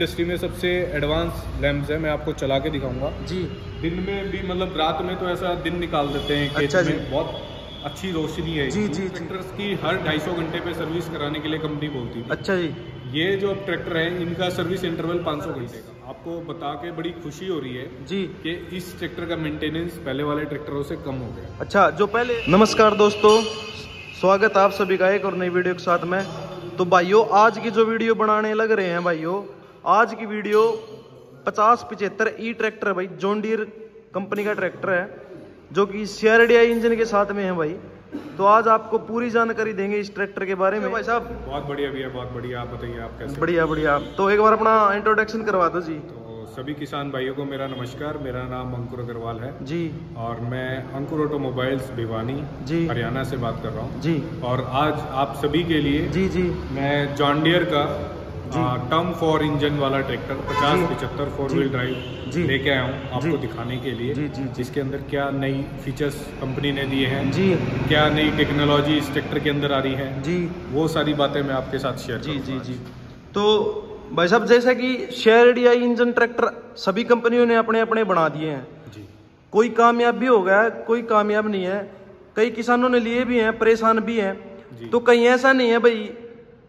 Industry में सबसे advance lamps है मैं आपको चला के दिखाऊँगा। जी। दिन में भी मतलब रात में तो ऐसा दिन निकाल देते हैं अच्छा जी। बहुत अच्छी रोशनी है जी, जी, जी। ट्रैक्टर्स की हर 250 घंटे पे सर्विस कराने के लिए कंपनी बोलती है अच्छा जी। ये जो ट्रैक्टर है इनका सर्विस इंटरवल 500 घंटे का। आपको बता के बड़ी खुशी हो रही है जी। कि इस ट्रैक्टर का मेंटेनेंस पहले वाले ट्रैक्टरों से कम हो गया। अच्छा जो पहले नमस्कार दोस्तों। स्वागत आप सभी का एक और नई वीडियो के साथ में। तो भाइयों आज की जो वीडियो बनाने लग रहे हैं भाइयों आज की वीडियो पचास पिछहत्तर ई ट्रैक्टर है भाई जॉन कंपनी का ट्रैक्टर है जो कि सीआरडीआई इंजन के साथ में है भाई। तो आज आपको पूरी जानकारी देंगे इस ट्रैक्टर के बारे में। भाई साहब बहुत बढ़िया भैया बहुत बढ़िया आप बताइए आप कैसे बढ़िया बढ़िया। तो एक बार अपना इंट्रोडक्शन करवा दो जी। तो सभी किसान भाइयों को मेरा नमस्कार मेरा नाम अंकुर अग्रवाल है। जी। और मैं अंकुर ऑटोमोबाइल्स भिवानी जी। हरियाणा से बात कर रहा हूँ। जी। और आज आप सभी के लिए जी जी। मैं जॉन डियर का। टर्म फॉर इंजन वाला ट्रैक्टर पचास जी। पिछहत्तर फोर। व्हील ड्राइव लेके आया हूँ आपको दिखाने के लिए। जी, जी। जिसके अंदर क्या नई फीचर्स कंपनी ने दिए हैं जी। क्या नई टेक्नोलॉजी इस ट्रैक्टर के अंदर आ रही है जी। वो सारी बातें मैं आपके साथ शेयर जी जी जी। तो भाई साहब जैसा कि शेयरडीआई इंजन ट्रैक्टर सभी कंपनियों ने अपने अपने बना दिए हैं। जी। कोई कामयाब भी हो गया कोई कामयाब नहीं है। कई किसानों ने लिए भी हैं परेशान भी हैं। तो कहीं ऐसा नहीं है भाई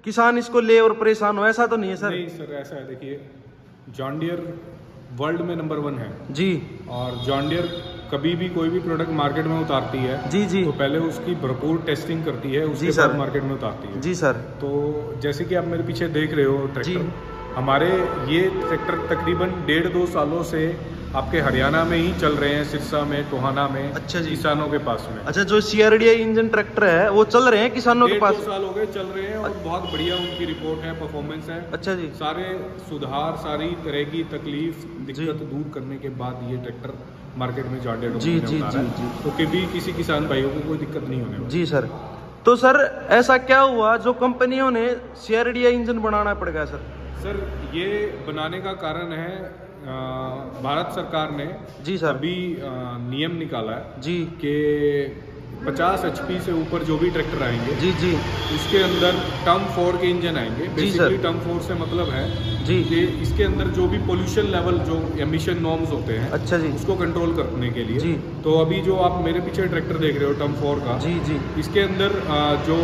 किसान इसको ले और परेशान हो ऐसा तो नहीं है सर? नहीं सर ऐसा है देखिए जॉन डियर वर्ल्ड में नंबर वन है। जी। और जॉन डियर कभी भी कोई भी प्रोडक्ट मार्केट में उतारती है जी जी। तो पहले उसकी भरपूर टेस्टिंग करती है उसके सर। बाद मार्केट में उतारती है। जी सर। तो जैसे कि आप मेरे पीछे देख रहे हो ट्रैक्टर हमारे ये ट्रैक्टर तकरीबन डेढ़ दो सालों से आपके हरियाणा में ही चल रहे हैं सिरसा में टोहाना में अच्छा जी। किसानों के पास में। अच्छा जो सीआरडीआई इंजन ट्रैक्टर है वो चल रहे हैं किसानों के पास? साल हो गए चल रहे हैं और अच्छा। बहुत बढ़िया उनकी रिपोर्ट है परफॉर्मेंस है। अच्छा जी। सारे सुधार सारी तरह की तकलीफ़ दिक्कत दूर करने के बाद ये ट्रैक्टर मार्केट में जॉर्डेड जी, जी, जी, जी। तो कभी किसी किसान भाइयों को कोई दिक्कत नहीं होने जी सर। तो सर ऐसा क्या हुआ जो कंपनियों ने सीआरडीआई इंजन बनाना पड़ गया सर? सर ये बनाने का कारण है भारत सरकार ने जी सर। अभी नियम निकाला है जी। कि 50 एचपी से ऊपर जो भी ट्रैक्टर आएँगे जी जी। उसके अंदर टर्म फोर के इंजन आएँगे। बेसिकली टर्म फोर से मतलब है जी। कि इसके अंदर जो भी पोल्यूशन लेवल जो एमिशन नॉर्म्स होते हैं अच्छा जी। उसको कंट्रोल करने के लिए। जी। तो अभी जो आप मेरे पीछे ट्रैक्टर देख रहे हो टर्म फोर का जी जी। इसके अंदर जो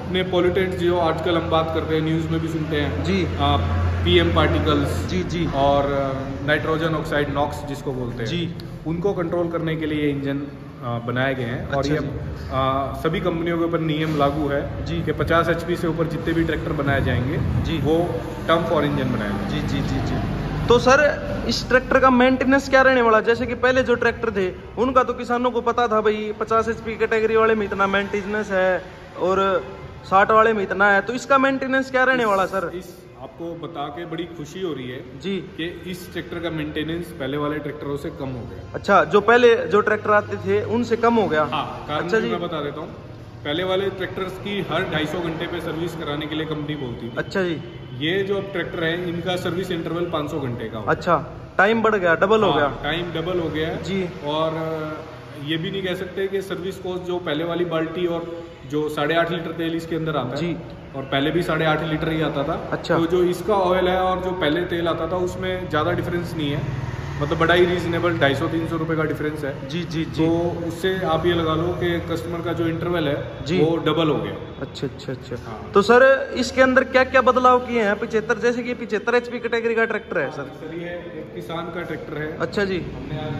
अपने पॉलिटेंट्स जो आजकल हम बात करते हैं न्यूज़ में भी सुनते हैं जी। पीएम पार्टिकल्स जी जी और नाइट्रोजन ऑक्साइड नॉक्स जिसको बोलते हैं जी। उनको कंट्रोल करने के लिए ये इंजन बनाए गए हैं अच्छा और ये जी। अ, सभी कंपनियों के ऊपर नियम लागू है जी। कि 50 एचपी से ऊपर जितने भी ट्रैक्टर बनाए जाएँगे जी। वो टर्म फॉर इंजन बनाए जी जी जी जी तो सर इस ट्रैक्टर का मेंटेनेंस क्या रहने वाला जैसे कि पहले जो ट्रैक्टर थे उनका तो किसानों को पता था भाई पचास एच कैटेगरी वाले में इतना मेंटेनेंस है और साठ वाले में इतना है तो इसका मेंटेनेंस क्या रहने वाला सर इस आपको बता के बड़ी खुशी हो रही है जी। कि इस ट्रैक्टर का मेंटेनेंस पहले वाले ट्रैक्टरों से कम हो गया। अच्छा जो पहले जो ट्रैक्टर आते थे उनसे कम हो गया? हाँ कारण अच्छा जी। मैं बता देता हूँ। पहले वाले ट्रैक्टर्स की हर 250 घंटे पे सर्विस कराने के लिए कंपनी बोलती थी। अच्छा जी। ये जो अब ट्रैक्टर है इनका सर्विस इंटरवल 500 घंटे का अच्छा टाइम बढ़ गया डबल हो हाँ, गया। टाइम डबल हो गया जी। और ये भी नहीं कह सकते कि सर्विस कॉस्ट जो पहले वाली बाल्टी और जो साढ़े आठ लीटर तेल इसके अंदर आता है जी। और पहले भी साढ़े आठ लीटर ही आता था। अच्छा। तो जो इसका ऑयल है और जो पहले तेल आता था उसमें ज़्यादा डिफरेंस नहीं है। मतलब बड़ा ही रीजनेबल ढाई सौ तीन सौ रुपये का डिफरेंस है। जी जी जी। तो उससे आप ये लगा लो कि कस्टमर का जो इंटरवल है जी। वो डबल हो गया। अच्छा अच्छा अच्छा। हाँ। तो सर इसके अंदर क्या क्या बदलाव किए हैं? पिछहत्तर जैसे कि पिछहत्तर एचपी कैटेगरी का ट्रैक्टर है सर। सर ये किसान का ट्रैक्टर है। अच्छा जी। हमने आज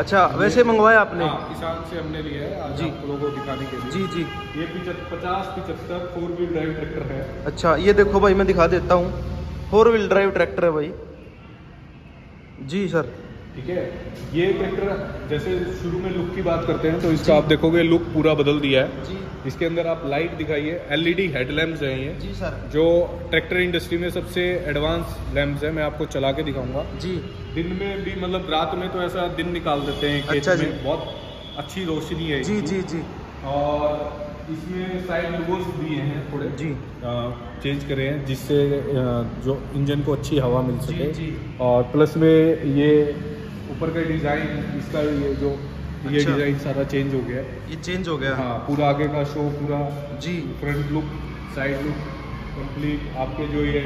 अच्छा वैसे मंगवाया आपने? हाँ, किसान से हमने लिया है आज जी। लोगों को दिखाने के लिए। जी जी। ये पचास पिचहत्तर फोर व्हील ड्राइव ट्रैक्टर है। अच्छा ये देखो भाई मैं दिखा देता हूँ। फोर व्हील ड्राइव ट्रैक्टर है भाई। जी सर ठीक है? ये ट्रैक्टर जैसे शुरू में लुक की बात करते हैं तो इसका आप देखोगे लुक पूरा बदल दिया है। जी। इसके अंदर आप लाइट दिखाइए एलईडी हेडलैम्प्स हैं ये। जी सर जो ट्रैक्टर इंडस्ट्री में सबसे एडवांस लैम्प्स है मैं आपको चला के दिखाऊँगा। जी। दिन में भी मतलब रात में तो ऐसा दिन निकाल देते हैं खेत अच्छा जी। बहुत अच्छी रोशनी है जी जी जी। और इसमें साइड लोगोस दिए हैं थोड़े। जी। चेंज करे हैं जिससे जो इंजन को अच्छी हवा मिल जी, सके। जी। और प्लस में ये ऊपर का डिज़ाइन इसका ये जो ये अच्छा। डिज़ाइन सारा चेंज हो गया। है ये चेंज हो गया। हाँ पूरा आगे का शो पूरा जी। Front look side look complete आपके जो ये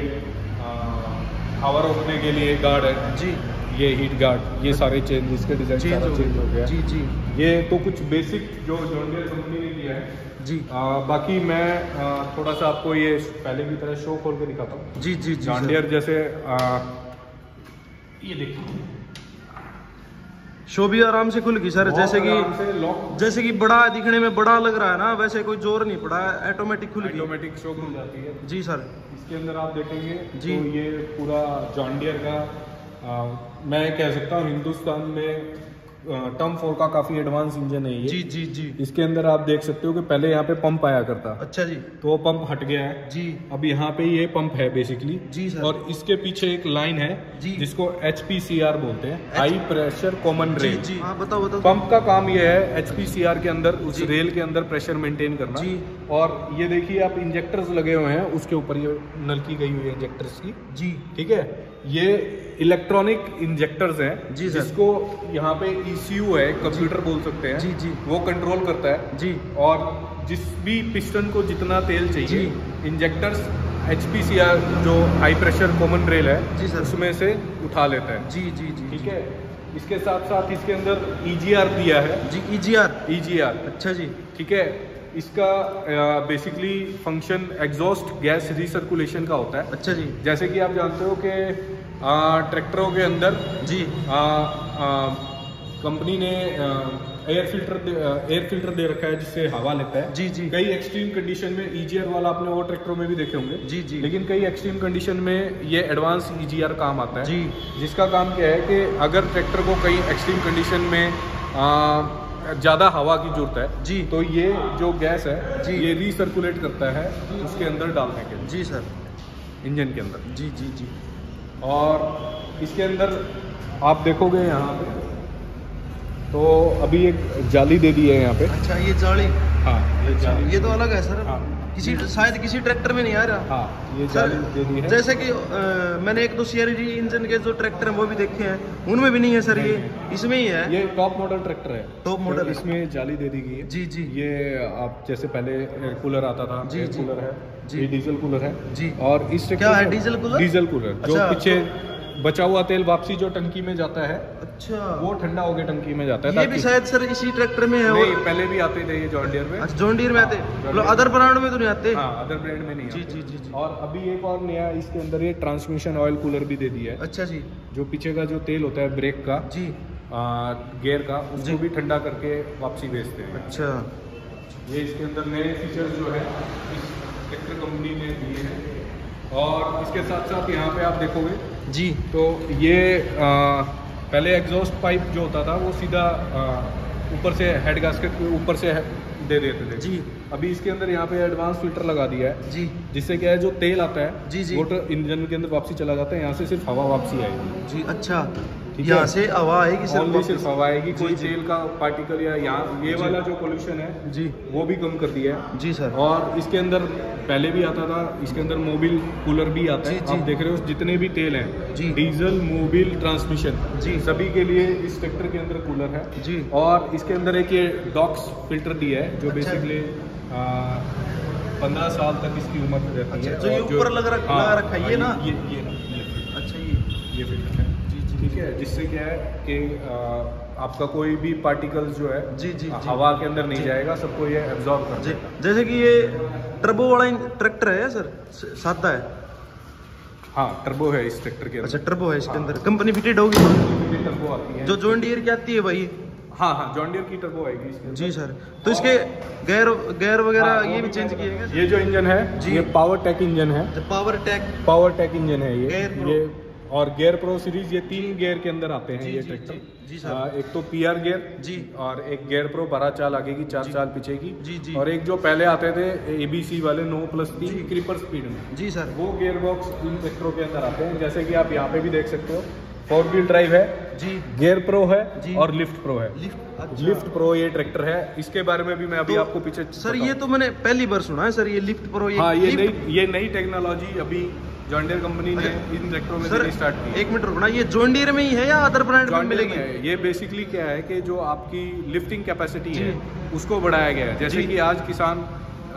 हवा रोकने के लिए गार्ड है। जी। ये हीट गार्ड ये सारे चेंज इसके डिज़ाइन चेंज सारा हो चेंज हो गया। जी जी। ये तो कुछ बेसिक जो जॉन्डियर कंपनी ने दिया है। जी। आ, बाकी मैं आ, थोड़ा सा आपको ये पहले की तरह शो खोल के दिखाता हूँ। जी जी जी जॉन्डियर जैसे आ, ये देखिए। शो भी आराम से खुल गई सर। जैसे कि जैसे कि बड़ा दिखने में बड़ा लग रहा है ना वैसे कोई ज़ोर नहीं पड़ा ऑटोमेटिक खुल गई। ऑटोमेटिक शो खुल जाती है। जी सर। इसके अंदर आप देखेंगे जी। तो ये पूरा जॉन्डियर का आ, मैं कह सकता हूँ हिंदुस्तान में टर्म फोर का काफ़ी एडवांस इंजन है ये। जी जी जी। इसके अंदर आप देख सकते हो कि पहले यहाँ पे पंप आया करता। अच्छा जी। तो वो पंप हट गया है। जी। अब यहाँ पे ये पंप है बेसिकली जी सर। और इसके पीछे एक लाइन है जी। जिसको एचपीसीआर बोलते हैं। हाई प्रेशर कॉमन जी रेल जी। हाँ बताओ बताओ। पंप का काम ये है एचपीसीआर के अंदर उस रेल के अंदर प्रेशर मेंटेन करना। जी। और ये देखिए आप इंजेक्टर्स लगे हुए हैं उसके ऊपर ये नलकी गई हुई है इंजेक्टर्स की। जी। ठीक है? ये इलेक्ट्रॉनिक इंजेक्टर्स हैं जी सर। जिसको यहाँ पे ECU है कंप्यूटर बोल सकते हैं जी, जी। वो कंट्रोल करता है। जी। और जिस भी पिस्टन को जितना तेल चाहिए जी। Injectors H P C R जो हाई प्रेशर कॉमन रेल है जी सर। उसमें से उठा लेता है। जी जी जी ठीक है? इसके साथ साथ इसके अंदर EGR दिया है। जी ई जी आर ई जी आर अच्छा जी। ठीक है? इसका basically function exhaust gas recirculation का होता है। अच्छा जी। जैसे कि आप जानते हो कि ट्रैक्टरों के अंदर जी। कंपनी ने एयर फ़िल्टर एयर फ़िल्टर दे रखा है जिससे हवा लेता है। जी जी। कई एक्सट्रीम कंडीशन में ईजीआर वाला आपने और ट्रैक्टरों में भी देखे होंगे। जी जी। लेकिन कई एक्सट्रीम कंडीशन में ये एडवांस ईजीआर काम आता है। जी। जिसका काम क्या है कि अगर ट्रैक्टर को कई एक्सट्रीम कंडीशन में आ, ज़्यादा हवा की ज़रूरत है जी। तो ये जो गैस है जी। ये रिसर्कुलेट करता है उसके अंदर डालने के जी सर। इंजन के अंदर। जी जी जी। और इसके अंदर आप देखोगे यहाँ पे। तो अभी एक जाली दे दी है यहाँ पे। अच्छा ये जाली? हाँ ये जाली। ये तो अलग है सर। हाँ। किसी शायद किसी ट्रैक्टर में नहीं आ रहा। हाँ ये सर, है। जैसे कि अ, मैंने एक दो सीआरडी इंजन के जो ट्रैक्टर हैं वो भी देखे हैं। उनमें भी नहीं है सर ये। इसमें ही है। ये टॉप मॉडल ट्रैक्टर है। टॉप मॉडल तो इसमें जाली दे दी गई है। जी जी। ये आप जैसे पहले एयर कूलर आता था जी, कूलर है जी। डीजल कूलर है। जी। और इस क्या है, डीजल कूलर? डीजल कूलर जो अच्छा, पीछे बचा हुआ तेल वापसी जो टंकी में जाता है अच्छा। वो ठंडा होकर टंकी में जाता है ये भी शायद सर इसी ट्रैक्टर में है नहीं और पहले भी आते थे ये जॉन डियर में। अच्छा जॉन डीर में आते। मतलब अदर ब्रांड में तो नहीं आते? हाँ अदर ब्रांड में नहीं जी जी जी और अभी एक और नया इसके अंदर ये ट्रांसमिशन ऑयल कूलर भी दे दिया है। अच्छा जी। जो पीछे का जो तेल होता है ब्रेक का जी। गेयर का। उसको भी ठंडा करके वापसी भेजते हैं। अच्छा। ये इसके अंदर नए फीचर्स जो है इस ट्रैक्टर कंपनी ने दिए हैं। और इसके साथ साथ यहाँ पे आप देखोगे जी तो ये आ, पहले एग्जॉस्ट पाइप जो होता था वो सीधा ऊपर से हेड गास्केट ऊपर से दे देते थे। जी। अभी इसके अंदर यहाँ पे एडवांस फ़िल्टर लगा दिया है। जी। जिससे क्या है जो तेल आता है जी, जी। वो तो इंजन के अंदर वापसी चला जाता है यहाँ से सिर्फ़ हवा वापसी आएगी जी अच्छा। यहाँ से हवा आएगी सर सिर्फ़ हवा आएगी कोई जी। तेल का पार्टिकल या यहाँ ये वाला जो पोल्यूशन है जी वो भी कम कर दिया है जी सर और इसके अंदर पहले भी आता था इसके अंदर मोबिल कूलर भी आता है। आप देख रहे हो जितने भी तेल हैं जी। डीजल मोबिल ट्रांसमिशन जी। सभी के लिए इस ट्रैक्टर के अंदर कूलर है जी और इसके अंदर एक ये डॉक्स फ़िल्टर दिया है जो अच्छा। बेसिकली पंद्रह साल तक इसकी उम्र रहती अच्छा, है जो ये ऊपर लग रख- लगा रखा है, ये ना? ये ये ना, ये अच्छा ये ये फ़िल्टर है ठीक है जिससे क्या है कि आपका कोई भी पार्टिकल्स जो है जी, जी। हवा के अंदर नहीं जाएगा सबको ये एब्जॉर्ब कर जी। जैसे कि ये टर्बो वाला ट्रैक्टर है सर? सादा है? हाँ टर्बो है इस ट्रैक्टर के अच्छा टर्बो है इसके हाँ। अंदर। कंपनी फिटेड होगी? टर्बो आती है। जो जॉन डीयर की आती है वही? हाँ हाँ जॉन्डियर की टर्बो आएगी इसके जी सर। तो इसके गैर गैर वगैरह हाँ, ये भी चेंज किए गए ये जो इंजन है जी। ये पावर टेक इंजन है। Power tech power tech engine है ये। ये और गेयर प्रो सीरीज़ ये तीन गेयर के अंदर आते हैं ये ट्रैक्टर। जी, जी सर। एक तो पी आर गेयर जी। और एक गेयर प्रो बारह चाल आगे की चार चाल पीछे की जी, जी। और एक जो पहले आते थे ए बी सी वाले नो प्लस तीन क्रीपर स्पीड में। जी सर। वो गियर बॉक्स इन ट्रैक्टरों के अंदर आते हैं। जैसे कि आप यहाँ पे भी देख सकते हो फोर व्हील ड्राइव है जी। गियर प्रो है जी। और लिफ्ट प्रो है। लिफ्ट अच्छा। लिफ्ट प्रो ये ट्रैक्टर है। इसके बारे में भी मैं अभी तो, आपको पीछे सर ये तो मैंने पहली बार सुना है सर ये लिफ्ट प्रो ये हाँ ये नई ये नई टेक्नोलॉजी अभी जॉन्डियर कंपनी ने इन ट्रैक्टरों में स्टार्ट किया। एक मिनट रुकना ये जॉन्डियर में ही है या अदर ब्रांड में मिलेगी? ये बेसिकली क्या है कि जो आपकी लिफ्टिंग कैपेसिटी है उसको बढ़ाया गया है। जैसे। कि आज किसान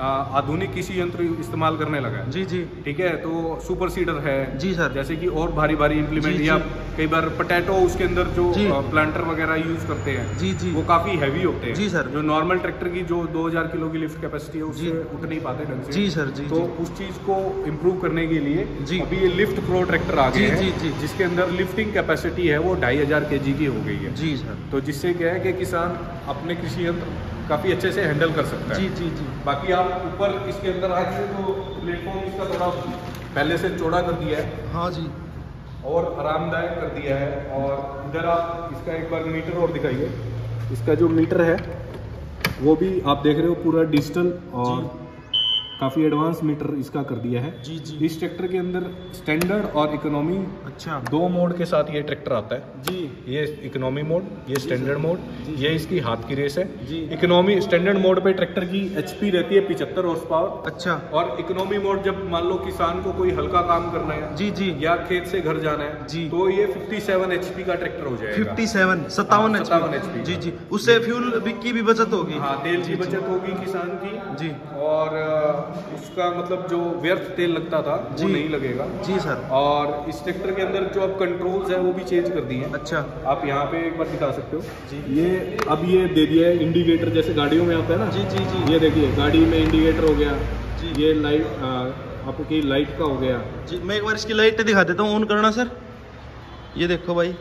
आधुनिक कृषि यंत्र इस्तेमाल करने लगा है। जी जी। ठीक है तो सुपर सीडर है। जी सर। जैसे कि और भारी भारी इम्प्लीमेंट या कई बार पोटैटो उसके अंदर जो प्लांटर वगैरह यूज़ करते हैं जी जी। वो काफ़ी हैवी होते हैं। जी, सर। जो नॉर्मल ट्रैक्टर की जो 2000 किलो की लिफ्ट कैपेसिटी है उससे उठ नहीं पाते ढंग से। जी सर जी तो उस चीज़ को इम्प्रूव करने के लिए जी। अभी ये लिफ्ट प्रो ट्रैक्टर आ गए जी, हैं जी, जी। जिसके अंदर लिफ्टिंग कैपेसिटी है वो ढाई हज़ार के की हो गई है। जी सर। तो जिससे क्या है कि किसान अपने कृषि यंत्र काफ़ी अच्छे से हैंडल कर सकता है। जी जी जी। बाकी आप ऊपर इसके अंदर आएँगे तो प्लेटफॉर्म इसका थोड़ा पहले से चौड़ा कर दिया है। हाँ जी। और आरामदायक कर दिया है। और इधर आप इसका एक बार मीटर और दिखाइए। इसका जो मीटर है वो भी आप देख रहे हो पूरा डिजिटल और काफ़ी एडवांस मीटर इसका कर दिया है। जी जी। इस ट्रैक्टर के अंदर स्टैंडर्ड और इकोनॉमी अच्छा। दो मोड के साथ ये ट्रैक्टर आता है। जी। ये इकोनॉमी मोड ये स्टैंडर्ड मोड ये इसकी हाथ की रेस है। जी। इकोनॉमी स्टैंडर्ड मोड पे ट्रैक्टर की एचपी रहती है पिछहत्तर हॉर्स पावर अच्छा। और इकोनॉमी मोड जब मान लो किसान को कोई हल्का काम करना है जी जी। या खेत से घर जाना है जी। तो ये 57 एचपी का ट्रैक्टर हो जाएगा। फिफ्टी सेवन सत्तावन हाँ, एच 57 HP जी जी। उससे फ्यूल की भी बचत होगी। हाँ तेल की बचत होगी किसान की। जी। और उसका मतलब जो व्यर्थ तेल लगता था वो नहीं लगेगा। जी सर। और इस ट्रैक्टर के अंदर जो अब कंट्रोल्स है वो भी चेंज कर दिए हैं। अच्छा। आप यहाँ पे एक बार दिखा सकते हो। जी। ये अब ये दे दिया है इंडिकेटर जैसे गाड़ियों में आता है ना? जी जी जी। ये देखिए गाड़ी में इंडिकेटर हो गया। जी। ये लाइट आपकी लाइट का हो गया। जी मैं एक बार इसकी लाइटें दिखा देता हूँ ऑन करना सर ये देखो भाई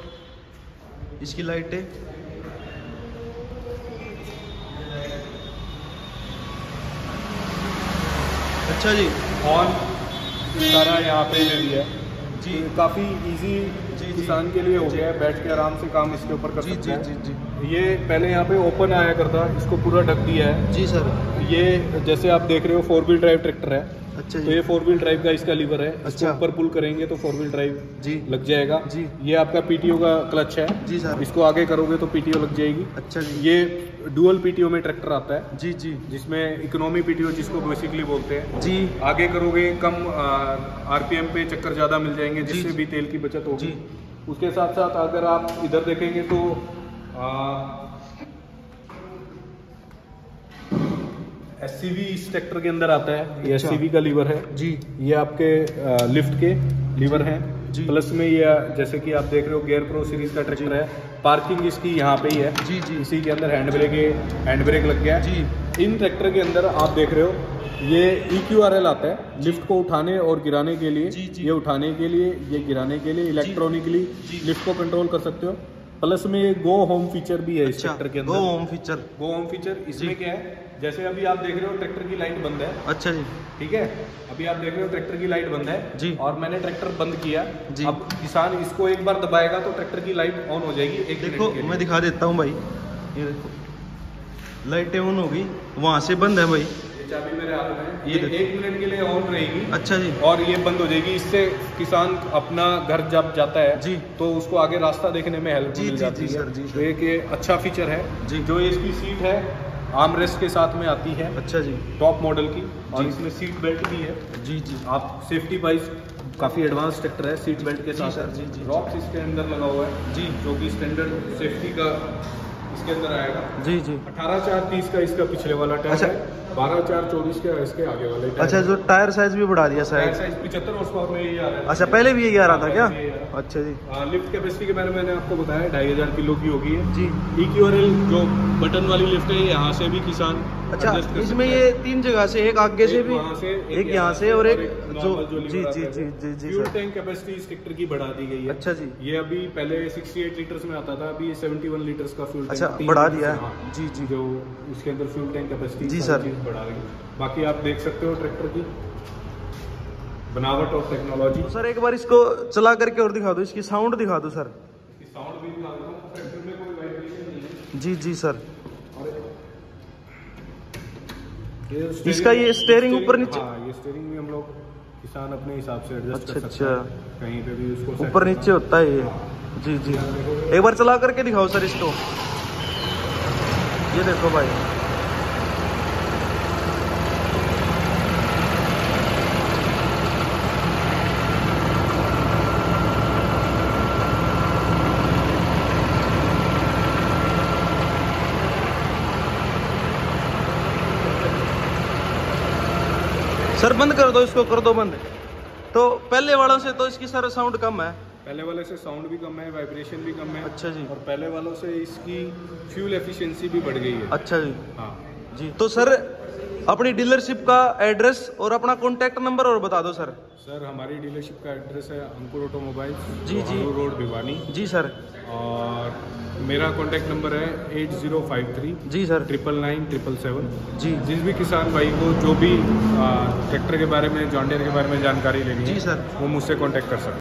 इसकी लाइटें अच्छा जी। हॉर्न सारा यहाँ पे ले लिया। है जी। तो काफ़ी इजी जी। किसान के लिए हो गया है। बैठ के आराम से काम इसके ऊपर कर जी सकते जी जी जी। ये पहले यहाँ पे ओपन आया करता इसको पूरा ढक दिया है। जी सर। ये जैसे आप देख रहे हो फोर व्हील ड्राइव ट्रैक्टर है। अच्छा तो ये फोर व्हील ड्राइव का इसका लीवर है। अच्छा। ऊपर पुल करेंगे तो फोर व्हील ड्राइव जी। लग जाएगा। जी। ये आपका पीटीओ का क्लच है। जी सर। इसको आगे करोगे तो पीटीओ लग जाएगी। अच्छा जी। ये डुअल पीटीओ में ट्रैक्टर आता है। जी जी। जिसमें इकोनॉमी पीटीओ जिसको बेसिकली बोलते हैं। जी। आगे करोगे कम आरपीएम पे चक्कर ज़्यादा मिल जाएँगे जिससे भी तेल की बचत होगी। जी। उसके साथ साथ अगर आप इधर देखेंगे तो एस इस ट्रैक्टर के अंदर आता है। ये एस अच्छा। का लीवर है। जी। ये आपके लिफ्ट के लीवर हैं। प्लस में ये जैसे कि आप देख रहे हो गियर प्रो सीरीज़ का ट्रैक्टर है। पार्किंग इसकी यहाँ पे ही है। जी जी। इसी के अंदर हैंड ब्रेक हैंड ब्रेक लग गया। है जी। इन ट्रैक्टर के अंदर आप देख रहे हो ये ई क्यू आर एल आता है। लिफ्ट को उठाने और गिराने के लिए। जी, जी। ये उठाने के लिए ये गिराने के लिए इलेक्ट्रॉनिकली लिफ्ट को कंट्रोल कर सकते हो। प्लस में गो होम फीचर भी है अच्छा, इस ट्रैक्टर के अंदर। Go home feature go home feature इसमें क्या है? जैसे अभी आप देख रहे हो ट्रैक्टर की लाइट बंद है। अच्छा जी। ठीक है? अभी आप देख रहे हो ट्रैक्टर की लाइट बंद है। जी। और मैंने ट्रैक्टर बंद किया। जी। अब किसान इसको एक बार दबाएगा तो ट्रैक्टर की लाइट ऑन हो जाएगी एक देखो। मैं दिखा देता हूँ भाई। ये देखो। लाइटें ऑन होगी वहाँ से बंद है भाई। चाबी मेरे हाथ में है। ये एक मिनट के लिए ऑन रहेगी। अच्छा जी। और ये बंद हो जाएगी। इससे किसान अपना घर जब जाता है जी। तो उसको आगे रास्ता देखने में हेल्प मिल जाती है। तो एक ये अच्छा फीचर है। जी। जो इसकी सीट है आर्म रेस्ट के साथ में आती है। अच्छा जी। टॉप मॉडल की। और इसमें सीट बेल्ट भी है। जी जी। आप सेफ्टी वाइज काफ़ी एडवांस ट्रैक्टर है सीट बेल्ट के साथ। सर, जी, जी। रॉक्स इसके अंदर लगा हुआ है। जी। जो कि स्टैंडर्ड सेफ्टी का इसके अंदर आएगा। जी जी। अठारह चार तीस का इसका पिछले वाला टायर अच्छा। है। बारह चार चौबीस का इसके आगे वाले अच्छा जो टायर साइज़ भी बढ़ा दिया टायर साइज़ पिछहत्तर हॉर्स पावर में यही आ रहा है। अच्छा पहले भी यही आ रहा था क्या? अच्छा जी। हाँ, लिफ्ट कैपेसिटी के बारे में मैंने आपको बताया ढाई हज़ार किलो की होगी जी। ई जो बटन वाली लिफ्ट है यहाँ से भी किसान अच्छा इसमें ये तीन जगह से एक आगे से भी एक यहाँ से और एक जो जी जी जी जी जी फ्यूल टैंक कैपेसिटी इस ट्रैक्टर की बढ़ा दी गई है। अच्छा जी। ये अभी पहले 68 लीटर्स में आता था अभी 71 लीटर्स का फ्यूल अच्छा बढ़ा दिया है। हाँ, जी जी। जो उसके अंदर फ्यूल टैंक कैपेसिटी जी, सर। बढ़ा रही है। बाकी आप देख सकते हो ट्रैक्टर की बनावट और टेक्नोलॉजी तो सर एक बार इसको चला करके और दिखा दो इसकी साउंड दिखा दो सर। इसकी साउंड भी दिखा हूँ ट्रैक्टर में कोई वाइब्रेशन नहीं है। जी जी सर। ये इसका ये steering ऊपर नीचे- हाँ ये स्टेयरिंग भी हम लोग किसान अपने हिसाब से एडजस्ट अच्छा, कर अच्छा, सकते हैं। कहीं पे भी उसको ऊपर नीचे होता है ये। जी जी। एक बार चला करके दिखाओ सर इसको। ये देखो भाई। सर बंद कर दो इसको कर दो बंद। तो पहले वालों से तो इसकी सर साउंड कम है। पहले वाले से साउंड भी कम है वाइब्रेशन भी कम है। अच्छा जी। और पहले वालों से इसकी फ्यूल एफिशिएंसी भी बढ़ गई है। अच्छा जी। हाँ। जी तो सर अपनी डीलरशिप का एड्रेस और अपना कॉन्टैक्ट नंबर और बता दो सर सर हमारी डीलरशिप का एड्रेस है अंकुर ऑटोमोबाइल जी, जी। रोड भिवानी. जी सर और मेरा कॉन्टैक्ट नंबर है एट ज़ीरो फाइव थ्री जी sir triple nine triple seven जी. जिस भी किसान भाई को जो भी ट्रैक्टर के बारे में जॉन्डियर के बारे में जानकारी लेनी जी सर वो मुझसे कांटेक्ट कर सकते हैं.